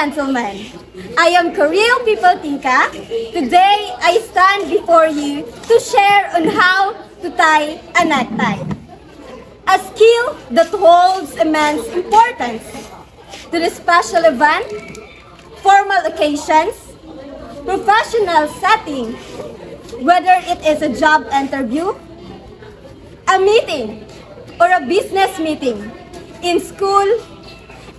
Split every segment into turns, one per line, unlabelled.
gentlemen, I am Caryl Paltingca. Today, I stand before you to share on how to tie a necktie. A skill that holds immense importance to the special event, formal occasions, professional setting, whether it is a job interview, a meeting, or a business meeting, in school,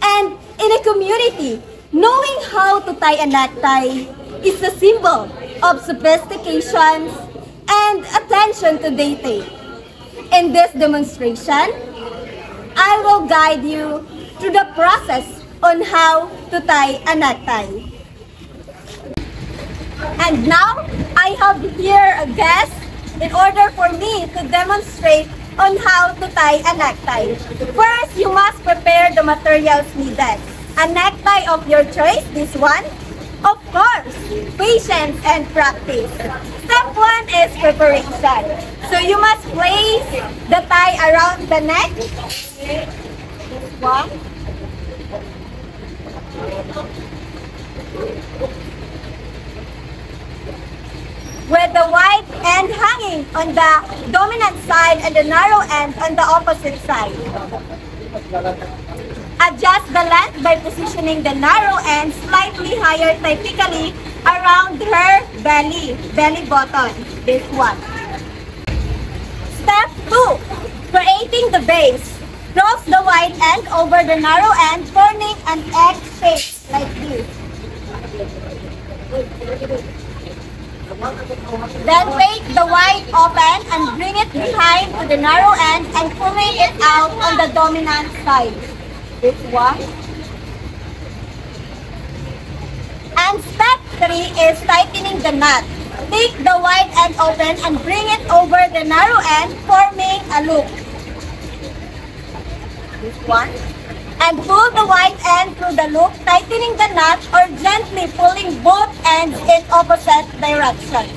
and in a community. Knowing how to tie a necktie is a symbol of sophistication and attention to detail. In this demonstration, I will guide you through the process on how to tie a necktie. And now, I have here a guest in order for me to demonstrate on how to tie a necktie. First, you must prepare the materials needed. A necktie of your choice, this one. Of course, patience and practice. Step one is preparation. So you must place the tie around the neck. One. with the wide end hanging on the dominant side and the narrow end on the opposite side. Adjust the length by positioning the narrow end slightly higher typically around her belly, belly button, this one. Step 2. Creating the base. Cross the wide end over the narrow end, forming an egg shape like this. Then take the wide open and bring it behind to the narrow end and pulling it out on the dominant side. This one. And step 3 is tightening the knot. Take the wide end open and bring it over the narrow end, forming a loop. This one and pull the wide end through the loop, tightening the knot or gently pulling both ends in opposite directions.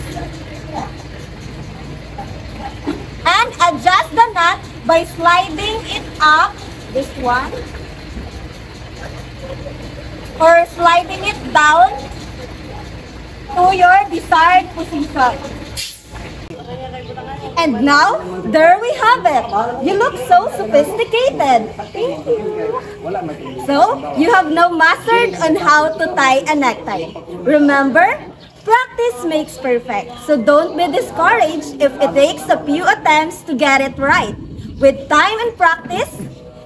And adjust the knot by sliding it up, this one, or sliding it down to your desired position. And now, there we have it. You look so sophisticated. So, you have now mastered on how to tie a necktie. Remember, practice makes perfect. So don't be discouraged if it takes a few attempts to get it right. With time and practice,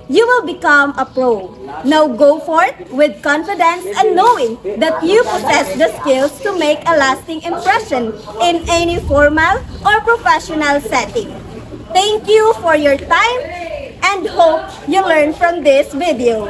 you will become a pro. Now go forth with confidence and knowing that you possess the skills to make a lasting impression in any formal or professional setting. Thank you for your time and hope you learn from this video.